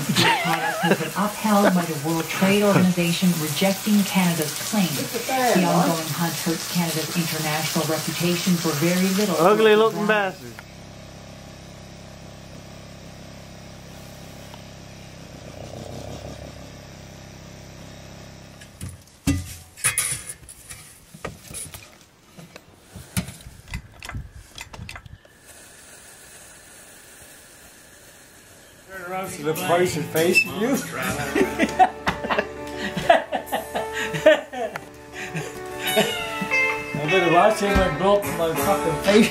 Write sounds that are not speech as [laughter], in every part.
food products has been upheld by the World Trade Organization, rejecting Canada's claim. The ongoing hunt hurts Canada's international reputation for very little. Ugly looking value. Turn around to the price and face you. [laughs] I better watch him and blow up my fucking face.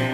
[laughs] [laughs]